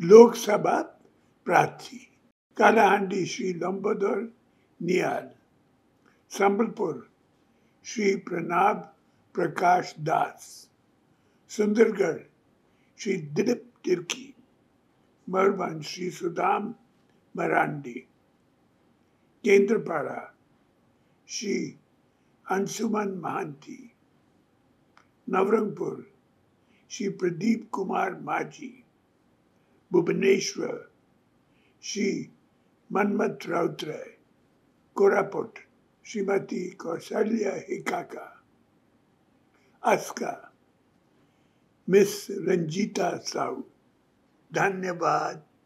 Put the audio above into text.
लोकसभा प्रार्थी, कालाहांडी श्री लंबोदर नियाल, संबलपुर श्री प्रणाब प्रकाश दास, सुंदरगढ़ श्री दिलीप तिर्की मरवन श्री सुदाम मरांडी, केंद्रपाड़ा श्री अंशुमन महांती, नवरंगपुर श्री प्रदीप कुमार माझी भुवनेश्वर श्री मनमथ राउतराय कोरापुट श्रीमती कौशल्या हिकाका अस्का मिस रंजीता साहू धन्यवाद